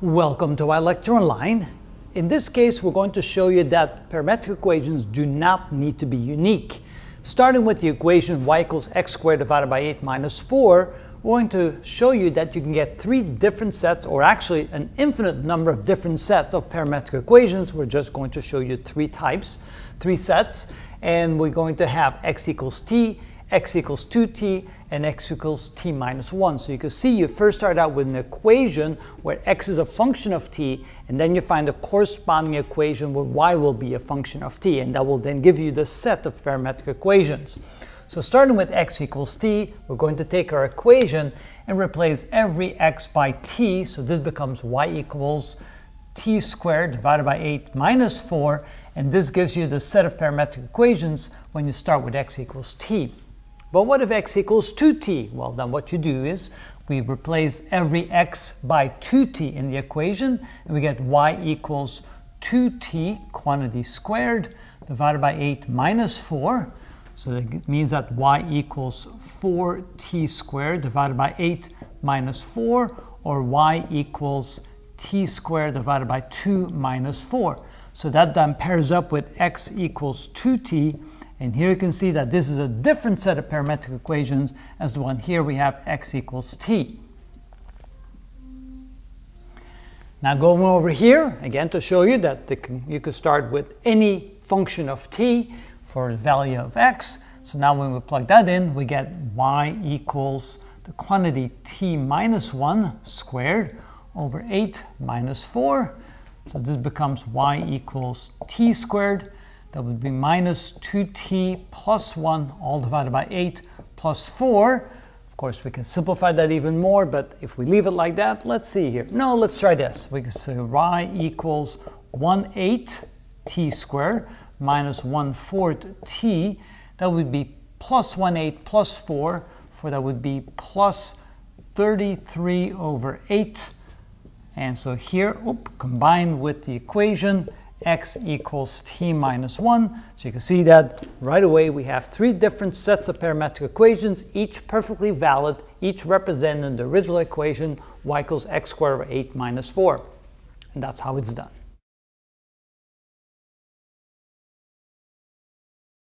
Welcome to ilectureonline. In this case, we're going to show you that parametric equations do not need to be unique. Starting with the equation y equals x squared divided by 8 minus 4, we're going to show you that you can get three different sets, or actually an infinite number of different sets of parametric equations. We're just going to show you three types, three sets, and we're going to have x equals t, x equals 2t, and x equals t minus 1. So you can see you first start out with an equation where x is a function of t, and then you find a corresponding equation where y will be a function of t, and that will then give you the set of parametric equations. So starting with x equals t, we're going to take our equation and replace every x by t, so this becomes y equals t squared divided by 8 minus 4, and this gives you the set of parametric equations when you start with x equals t. But what if x equals 2t? Well, then what you do is we replace every x by 2t in the equation, and we get y equals 2t quantity squared divided by 8 minus 4. So that means that y equals 4t squared divided by 8 minus 4, or y equals t squared divided by 2 minus 4. So that then pairs up with x equals 2t, and here you can see that this is a different set of parametric equations as the one here we have x equals t. Now going over here, again to show you that the, you could start with any function of t for the value of x. So now when we plug that in, we get y equals the quantity t minus 1 squared over 8 minus 4. So this becomes y equals t squared that would be minus 2t plus 1 all divided by 8 plus 4. Of course, we can simplify that even more, but if we leave it like that, let's see here. No, let's try this. We can say y equals 1 8 t squared minus 1 fourth t. That would be plus 1 8 plus 4, for that would be plus 33 over 8. And so here, oop, combined with the equation, x equals t minus 1. So you can see that right away we have three different sets of parametric equations, each perfectly valid, each representing the original equation y equals x squared over 8 minus 4. And that's how it's done.